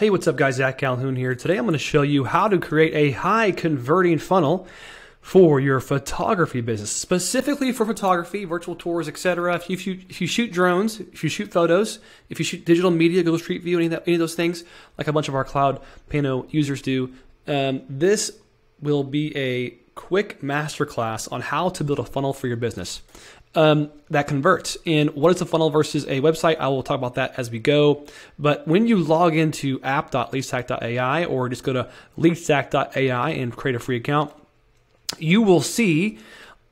Hey, what's up, guys? Zach Calhoun here. Today I'm going to show you how to create a high converting funnel for your photography business, specifically for photography, virtual tours, etc. If you shoot, if you shoot drones, if you shoot photos, if you shoot digital media, Google Street View, any of, that, any of those things, like a bunch of our Cloud Pano users do, um, this will be a quick masterclass on how to build a funnel for your business um, that converts. And what is a funnel versus a website? I will talk about that as we go. But when you log into app.leadstack.ai or just go to leadstack.ai and create a free account, you will see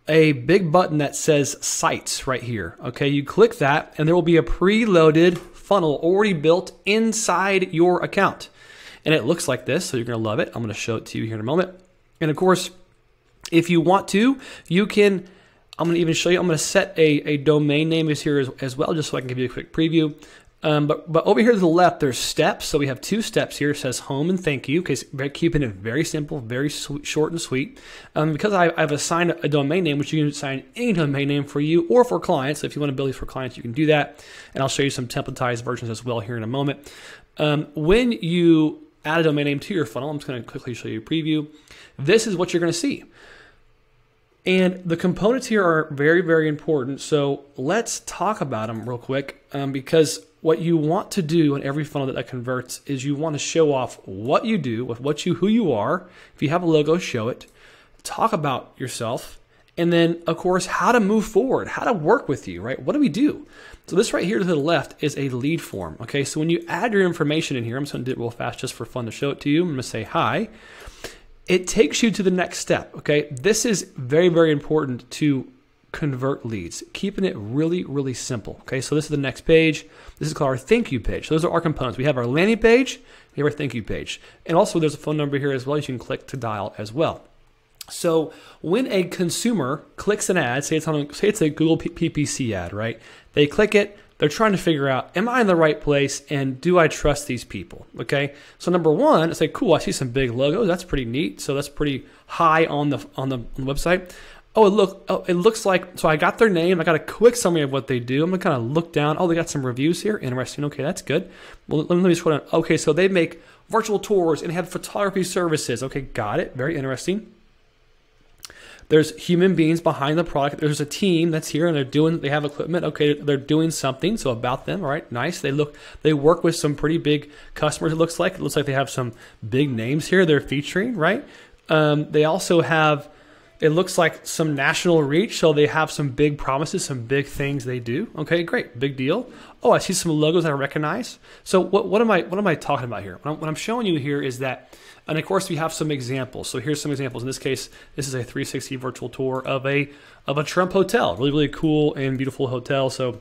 a big button that says sites right here. Okay, you click that and there will be a preloaded funnel already built inside your account. And it looks like this, so you're gonna love it. I'm gonna show it to you here in a moment. And of course, if you want to, you can I'm going to even show you. I'm going to set a, a domain name is here as, as well, just so I can give you a quick preview. Um, but, but over here to the left, there's steps. So we have two steps here. It says home and thank you, because keeping it very simple, very sweet, short and sweet. Um, because I, have assigned a domain name, which you can assign any domain name for you or for clients. So if you want to build these for clients, you can do that. And I'll show you some templatized versions as well here in a moment. Um, when you add a domain name to your funnel, I'm just going to quickly show you a preview. This is what you're going to see. And the components here are very, very important. So let's talk about them real quick um, because what you want to do in every funnel that, that converts is you want to show off what you do with what you who you are. If you have a logo, show it. Talk about yourself, and then of course how to move forward, how to work with you. Right? What do we do? So this right here to the left is a lead form. Okay, so when you add your information in here, I'm just going to do it real fast just for fun to show it to you. I'm going to say hi it takes you to the next step. Okay. This is very, very important to convert leads, keeping it really, really simple. Okay. So this is the next page. This is called our thank you page. So those are our components. We have our landing page, we have our thank you page. And also there's a phone number here as well. As you can click to dial as well. So when a consumer clicks an ad, say it's on, say it's a Google PPC ad, right? They click it, they're trying to figure out, am I in the right place and do I trust these people? Okay. So number one, it's like, cool, I see some big logos. That's pretty neat. So that's pretty high on the on the, on the website. Oh, it look oh, it looks like so I got their name. I got a quick summary of what they do. I'm gonna kind of look down. Oh, they got some reviews here. Interesting. Okay, that's good. Well, let me, let me scroll down. Okay, so they make virtual tours and have photography services. Okay, got it. Very interesting. There's human beings behind the product. There's a team that's here and they're doing, they have equipment. Okay, they're doing something. So about them, all right, nice. They look, they work with some pretty big customers. It looks like it looks like they have some big names here. They're featuring, right? Um, they also have, it looks like some national reach. So they have some big promises, some big things they do. Okay, great, big deal. Oh, I see some logos I recognize. So what, what am I, what am I talking about here? What I'm, what I'm showing you here is that and of course, we have some examples. So here's some examples. In this case, this is a 360 virtual tour of a of a Trump hotel. Really, really cool and beautiful hotel. So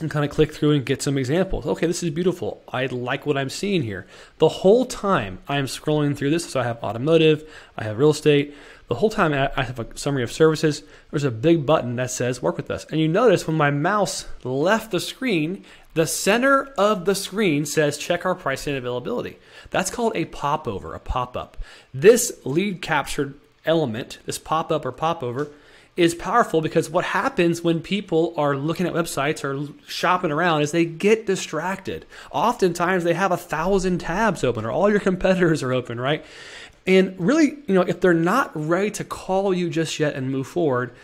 and kind of click through and get some examples. Okay, this is beautiful. I like what I'm seeing here. The whole time I'm scrolling through this, so I have automotive, I have real estate. The whole time I have a summary of services. There's a big button that says work with us. And you notice when my mouse left the screen, the center of the screen says check our pricing and availability. That's called a popover, a pop up. This lead captured element, this pop up or popover, is powerful because what happens when people are looking at websites or shopping around is they get distracted. Oftentimes they have a thousand tabs open or all your competitors are open, right? And really, you know, if they're not ready to call you just yet and move forward,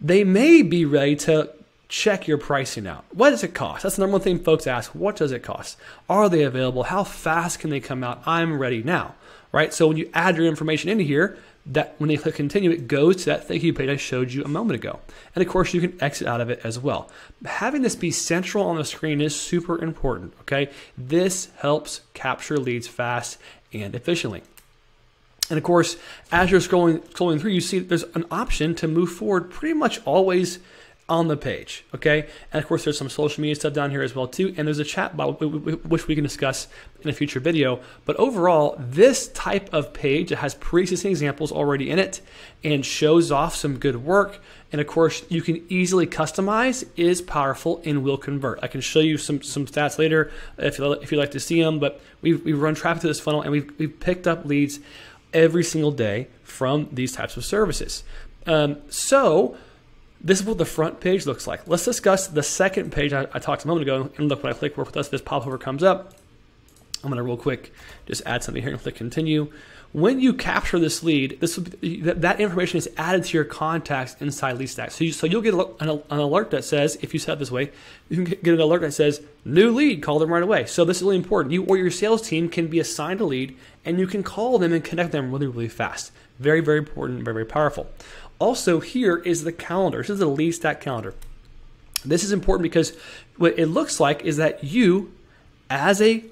they may be ready to check your pricing out. What does it cost? That's the number one thing folks ask. What does it cost? Are they available? How fast can they come out? I'm ready now, right? So when you add your information into here, that when they click continue, it goes to that thank you page I showed you a moment ago. And of course, you can exit out of it as well. Having this be central on the screen is super important, okay? This helps capture leads fast and efficiently. And of course, as you're scrolling, scrolling through, you see there's an option to move forward pretty much always on the page. Okay, and of course there's some social media stuff down here as well too, and there's a chat bot which we can discuss in a future video. But overall, this type of page has pre-existing examples already in it and shows off some good work, and of course you can easily customize is powerful and will convert. I can show you some some stats later if you if you'd like to see them. But we've we've run traffic to this funnel and we've we've picked up leads every single day from these types of services. Um, so this is what the front page looks like. Let's discuss the second page I, I talked a moment ago. And look, when I click work with us, this popover comes up. I'm going to real quick just add something here and click continue. When you capture this lead, this that, information is added to your contacts inside LeadStack. So, you, so you'll get an, an, alert that says, if you set it this way, you can get an alert that says, new lead, call them right away. So this is really important. You or your sales team can be assigned a lead and you can call them and connect them really, really fast. Very, very important, very, very powerful. Also, here is the calendar. This is the LeadStack calendar. This is important because what it looks like is that you, as a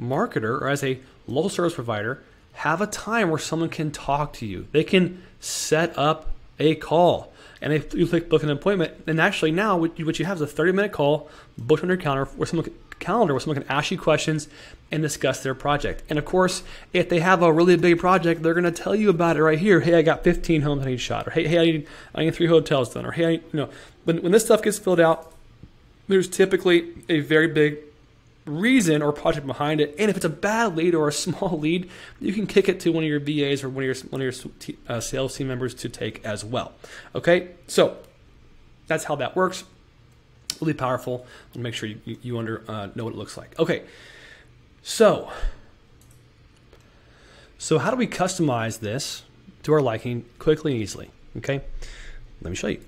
marketer or as a local service provider, have a time where someone can talk to you. They can set up a call. And if you click book an appointment, and actually now what you have is a 30 minute call booked on your calendar where someone can, calendar where someone can ask you questions and discuss their project. And of course, if they have a really big project, they're going to tell you about it right here. Hey, I got 15 homes I need shot, or hey, hey, I need, I need three hotels done, or hey, I, you know, when when this stuff gets filled out, there's typically a very big reason or project behind it. And if it's a bad lead or a small lead, you can kick it to one of your VAs or one of your one of your uh, sales team members to take as well. Okay, so that's how that works. Really powerful. Make sure you you under uh, know what it looks like. Okay, so so how do we customize this to our liking quickly and easily? Okay, let me show you.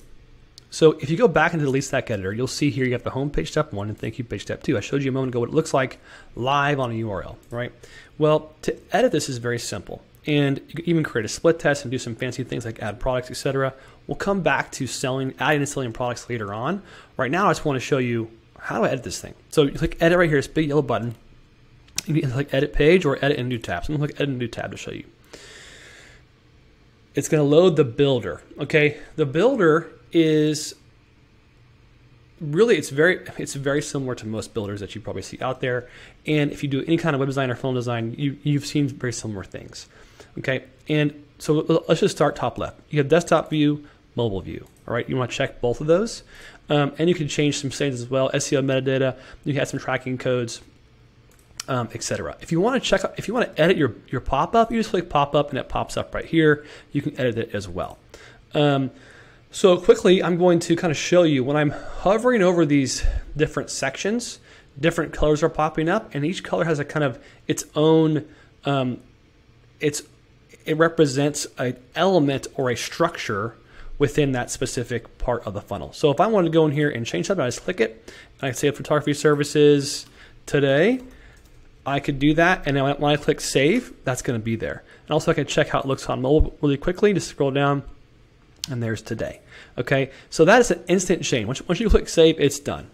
So if you go back into the LeadStack editor, you'll see here you have the home page step one and thank you page step two. I showed you a moment ago what it looks like live on a URL, right? Well, to edit this is very simple. And you can even create a split test and do some fancy things like add products, etc. We'll come back to selling, adding and selling products later on. Right now, I just want to show you how do I edit this thing. So you click edit right here, this big yellow button. You can click edit page or edit in new tab. So I'm going to click edit in new tab to show you. It's going to load the builder. Okay, the builder is really it's very it's very similar to most builders that you probably see out there. And if you do any kind of web design or film design you, you've seen very similar things. Okay? And so let's just start top left. You have desktop view mobile view. All right? You want to check both of those. Um, and you can change some settings as well seo metadata. You have some tracking codes um, etc. If you want to check, if you want to edit your your pop up, you just click pop up and it pops up right here. You can edit it as well. Um, so quickly, I'm going to kind of show you when I'm hovering over these different sections, different colors are popping up, and each color has a kind of its own, um, its it represents an element or a structure within that specific part of the funnel. So if I wanted to go in here and change something, I just click it, and I say photography services today. I could do that, and then when I click save, that's going to be there. And also, I can check how it looks on mobile really quickly. Just scroll down and there's today. Okay, so that is an instant change. Once, once you click save, it's done.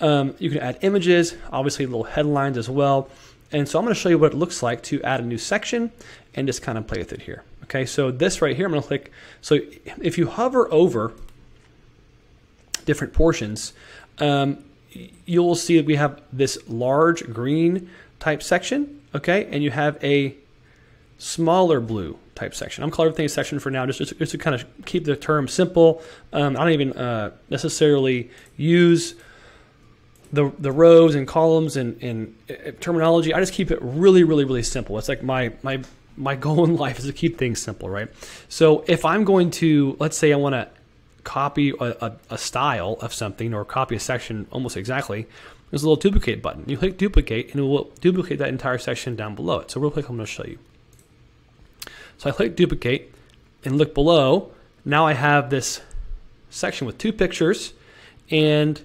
Um, you can add images, obviously little headlines as well. And so I'm going to show you what it looks like to add a new section and just kind of play with it here. Okay, so this right here, I'm going to click. So if you hover over different portions, um, you'll see that we have this large green type section, okay, and you have a smaller blue type section. I'm calling everything a section for now, just, just, just to kind of keep the term simple. Um, I don't even uh, necessarily use the the rows and columns and, and uh, terminology. I just keep it really, really, really simple. It's like my my my goal in life is to keep things simple, right? So if I'm going to, let's say, I want to copy a, a, a style of something or copy a section almost exactly, there's a little duplicate button. You click duplicate, and it will duplicate that entire section down below it. So real quick, I'm going to show you. So I click duplicate and look below. Now I have this section with two pictures and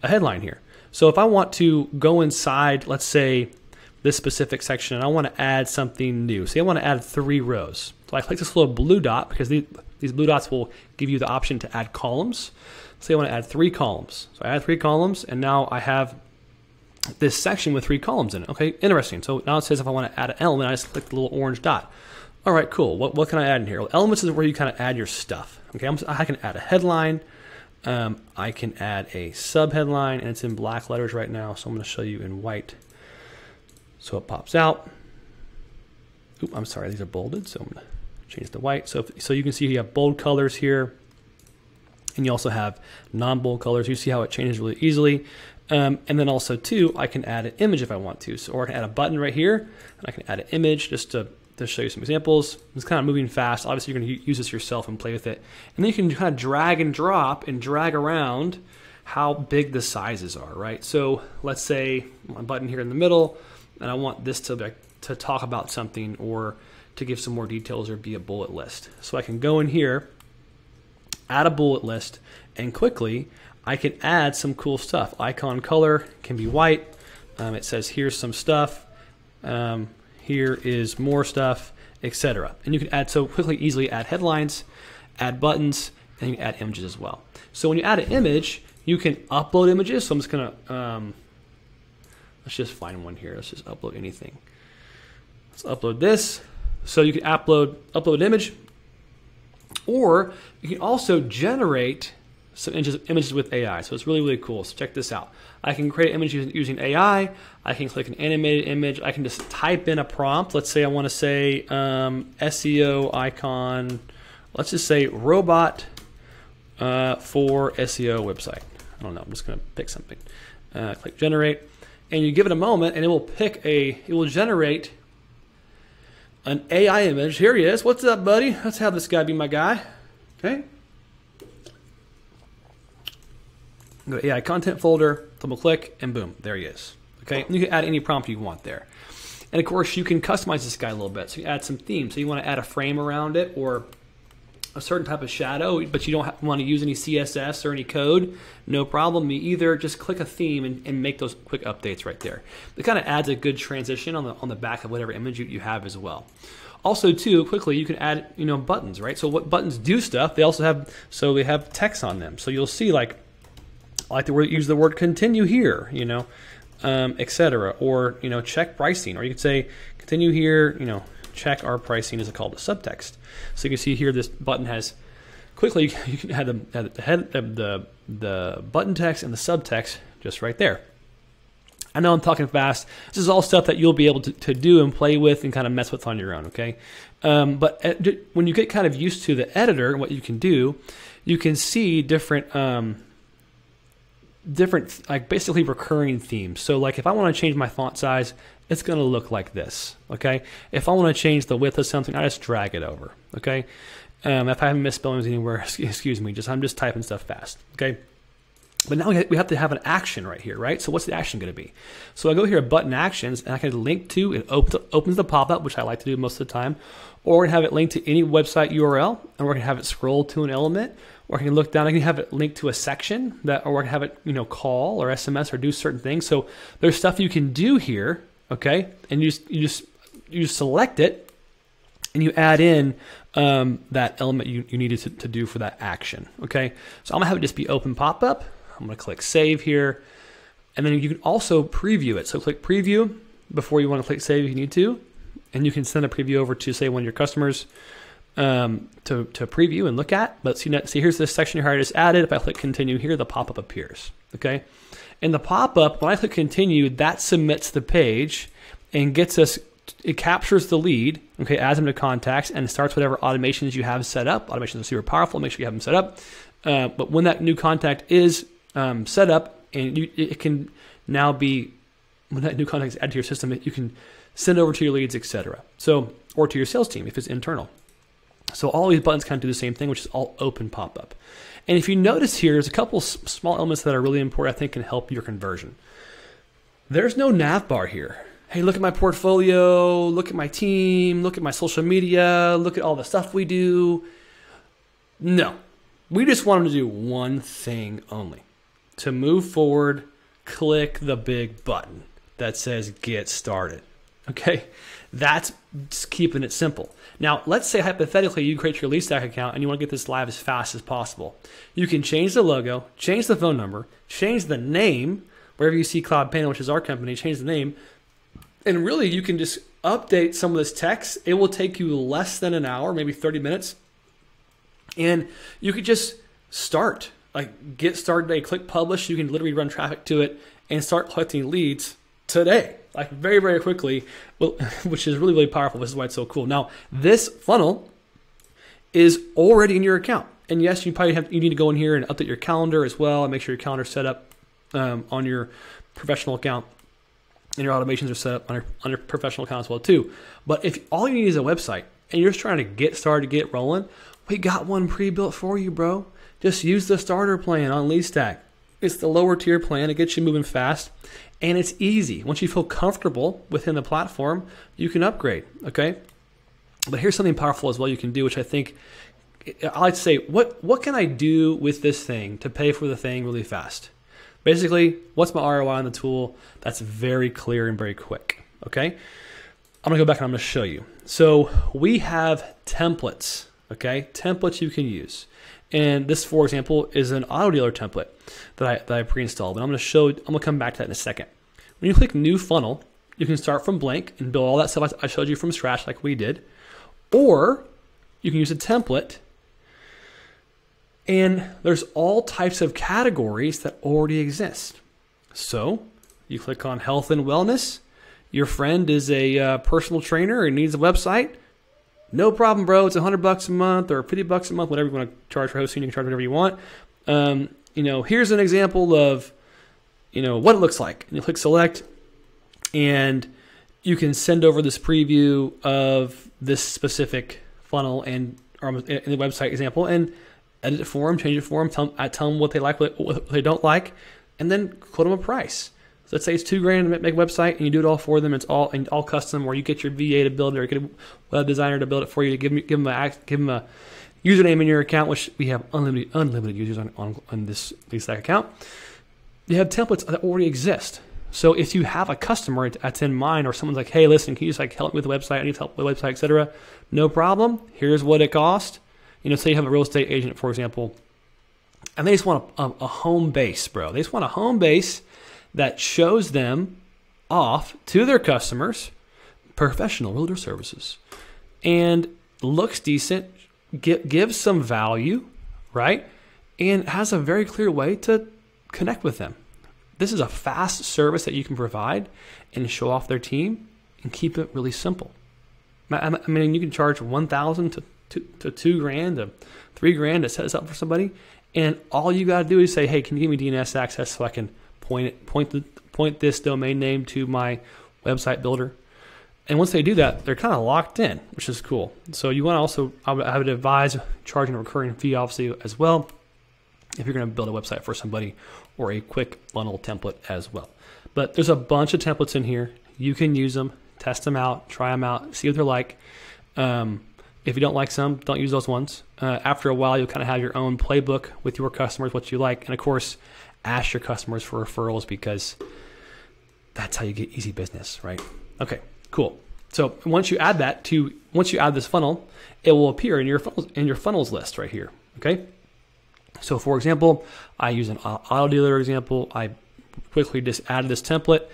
a headline here. So if I want to go inside, let's say, this specific section, and I want to add something new. Say I want to add three rows. So I click this little blue dot because these, these blue dots will give you the option to add columns. Say I want to add three columns. So I add three columns, and now I have this section with three columns in it. Okay, interesting. So now it says if I want to add an element, I just click the little orange dot. All right, cool. What, what can I add in here? Well, elements is where you kind of add your stuff. Okay, I'm, i can add a headline. Um, I can add a sub headline, and it's in black letters right now, so I'm going to show you in white. So it pops out. Oop, I'm sorry, these are bolded, so I'm going to change the white. So, if, so you can see you have bold colors here, and you also have non-bold colors. You see how it changes really easily. Um, and then also too, I can add an image if I want to. So, or I can add a button right here, and I can add an image just to, to show you some examples. It's kind of moving fast. Obviously, you're going to use this yourself and play with it. And then you can kind of drag and drop and drag around how big the sizes are, right? So let's say my button here in the middle, and I want this to to talk about something or to give some more details or be a bullet list. So I can go in here, add a bullet list, and quickly I can add some cool stuff. Icon color can be white. Um, it says here's some stuff. Um, here is more stuff, etc. And you can add so quickly, easily add headlines, add buttons, and you can add images as well. So when you add an image, you can upload images. So I'm just gonna um, let's just find one here. Let's just upload anything. Let's upload this. So you can upload upload an image, or you can also generate some images, images with AI. So it's really, really cool. So check this out. I can create an image using, AI. I can click an animated image. I can just type in a prompt. Let's say I want to say um, SEO icon. Let's just say robot uh, for SEO website. I don't know. I'm just going to pick something. Uh, click generate. And you give it a moment and it will pick a, it will generate an AI image. Here he is. What's up, buddy? Let's have this guy be my guy. Okay. Go to AI content folder, double click, and boom, there he is. Okay, and you can add any prompt you want there. And of course, you can customize this guy a little bit. So you add some themes. So you want to add a frame around it or a certain type of shadow, but you don't want to use any CSS or any code. No problem. You either just click a theme and, and make those quick updates right there. It kind of adds a good transition on the on the back of whatever image you, you have as well. Also, too, quickly you can add you know buttons, right? So what buttons do stuff? They also have so they have text on them. So you'll see like I like to use the word continue here, you know, um, etc. Or you know, check pricing, or you could say continue here, you know, check our pricing is called a subtext. So you can see here this button has quickly you can have the the head the the button text and the subtext just right there. I know I'm talking fast. This is all stuff that you'll be able to, to do and play with and kind of mess with on your own, okay? Um, but when you get kind of used to the editor and what you can do, you can see different um, different, like basically recurring themes. So, like if I want to change my font size, it's going to look like this. Okay. If I want to change the width of something, I just drag it over. Okay. Um, if I have misspellings anywhere, excuse me, just I'm just typing stuff fast. Okay. But now we have to have an action right here, right? So what's the action going to be? So I go here, button actions, and I can link to, it opens the pop-up, which I like to do most of the time, or have it linked to any website URL, and we're going to have it scroll to an element, or I can look down. I can have it linked to a section that, or I can have it, you know, call or SMS or do certain things. So there's stuff you can do here, okay? And you just you just you select it, and you add in um, that element you, you needed to, to do for that action, okay? So I'm gonna have it just be open pop up. I'm gonna click save here, and then you can also preview it. So click preview before you want to click save if you need to, and you can send a preview over to say one of your customers um, to, to preview and look at. But see, see, here's this section here I just added. If I click continue here, the pop-up appears. Okay. And the pop-up, when I click continue, that submits the page and gets us, it captures the lead, okay, adds them to contacts and starts whatever automations you have set up. Automations are super powerful. Make sure you have them set up. Uh, but when that new contact is um, set up and you, it can now be, when that new contact is added to your system, you can send over to your leads, etc. So, or to your sales team if it's internal. So all these buttons kind of do the same thing, which is all open pop-up. And if you notice here, there's a couple small elements that are really important, I think can help your conversion. There's no nav bar here. Hey, look at my portfolio, look at my team, look at my social media, look at all the stuff we do. No, we just want them to do one thing only. To move forward, click the big button that says get started. Okay, that's keeping it simple. Now, let's say hypothetically you create your LeadStack account and you want to get this live as fast as possible. You can change the logo, change the phone number, change the name, wherever you see Cloud Pano, which is our company, change the name, and really you can just update some of this text. It will take you less than an hour, maybe 30 minutes, and you could just start. Like get started today, click publish. You can literally run traffic to it and start collecting leads today like very very quickly which is really really powerful. This is why it's so cool. Now this funnel is already in your account. And yes you probably have you need to go in here and update your calendar as well and make sure your calendar set up um, on your professional account. And your automations are set up on your, on your professional account as well too. But if all you need is a website and you're just trying to get started to get rolling we got one pre-built for you bro. Just use the starter plan on LeadStack It's the lower tier plan. It gets you moving fast, and it's easy. Once you feel comfortable within the platform, you can upgrade. Okay, but here's something powerful as well you can do, which I think I like to say, what what can I do with this thing to pay for the thing really fast? Basically, what's my ROI on the tool? That's very clear and very quick. Okay, I'm gonna go back and I'm gonna show you. So we have templates. Okay, templates you can use. And this, for example, is an auto dealer template that I, that I pre-installed. And I'm going to show, I'm going to come back to that in a second. When you click new funnel, you can start from blank and build all that stuff I showed you from scratch like we did. Or you can use a template and there's all types of categories that already exist. So you click on health and wellness. Your friend is a uh, personal trainer and needs a website. No problem, bro. It's 100 bucks a month or 50 bucks a month, whatever you want to charge for hosting. You can charge whatever you want. Um, you know, here's an example of, you know, what it looks like. And you click select, and you can send over this preview of this specific funnel and or in the website example and edit it for them, change it for them, tell, them, tell them what they like, what, what they don't like, and then quote them a price. So let's say it's two grand to make a website, and you do it all for them. It's all and all custom, or you get your VA to build it, or get a web designer to build it for you. To give them give them a give them a username in your account, which we have unlimited unlimited users on on, on this Leadstack account. You have templates that already exist. So if you have a customer that's in mind, or someone's like, "Hey, listen, can you just like help me with the website? I need help with the website, etc." No problem. Here's what it costs. You know, say you have a real estate agent, for example, and they just want a, a, a home base, bro. They just want a home base that shows them off to their customers professional realtor services and looks decent, get, gives some value, right? And has a very clear way to connect with them. This is a fast service that you can provide and show off their team and keep it really simple. I mean, you can charge 1000 to, to, to two grand to three grand to set this up for somebody. And all you got to do is say, hey, can you give me DNS access so I can point the, point this domain name to my website builder. And once they do that, they're kind of locked in, which is cool. So you want to also, I would, advise charging a recurring fee, obviously, as well, if you're going to build a website for somebody or a quick funnel template as well. But there's a bunch of templates in here. You can use them, test them out, try them out, see what they're like. Um, if you don't like some, don't use those ones. Uh, after a while, you'll kind of have your own playbook with your customers, what you like. And of course, ask your customers for referrals because that's how you get easy business, right? Okay, cool. So once you add that to once you add this funnel, it will appear in your funnels, in your funnels list right here. Okay. So for example, I use an auto dealer example. I quickly just added this template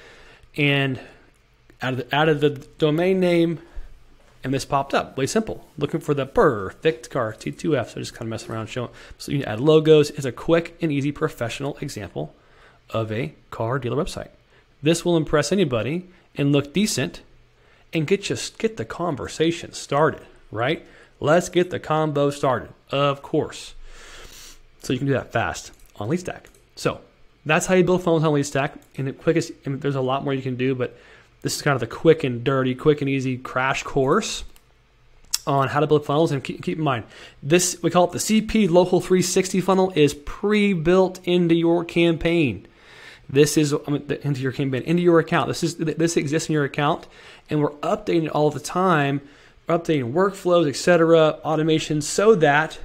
and added, added the domain name and this popped up. Way simple. Looking for the perfect car, T2F. So just kind of messing around, showing. So you add logos. It's a quick and easy professional example of a car dealer website. This will impress anybody and look decent and get just get the conversation started, right? Let's get the combo started, of course. So you can do that fast on Leadstack. So that's how you build funnels on Leadstack. And the quickest, and there's a lot more you can do, but this is kind of the quick and dirty, quick and easy crash course on how to build funnels. And keep, keep in mind, this we call it the CP Local 360 funnel is pre-built into your campaign. This is into your campaign, into your account. This is this exists in your account, and we're updating it all the time, we're updating workflows, etc., automation, so that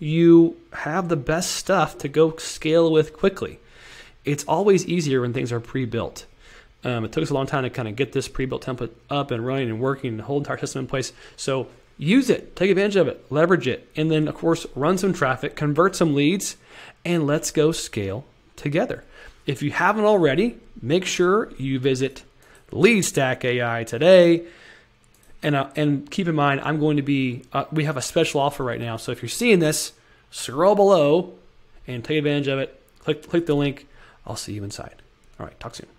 you have the best stuff to go scale with quickly. It's always easier when things are pre-built. Um, it took us a long time to kind of get this pre-built template up and running and working, the whole entire system in place. So use it, take advantage of it, leverage it, and then of course run some traffic, convert some leads, and let's go scale together. If you haven't already, make sure you visit Leadstack AI today. And, uh, and keep in mind, I'm going to be, uh, we have a special offer right now. So if you're seeing this, scroll below and take advantage of it. Click, click the link. I'll see you inside. All right, talk soon.